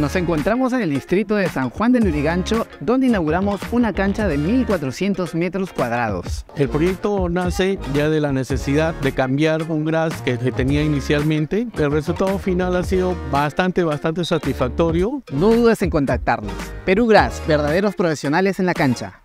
Nos encontramos en el distrito de San Juan de Lurigancho, donde inauguramos una cancha de 1.400 metros cuadrados. El proyecto nace ya de la necesidad de cambiar un gras que se tenía inicialmente. El resultado final ha sido bastante, bastante satisfactorio. No dudes en contactarnos. Perú Gras, verdaderos profesionales en la cancha.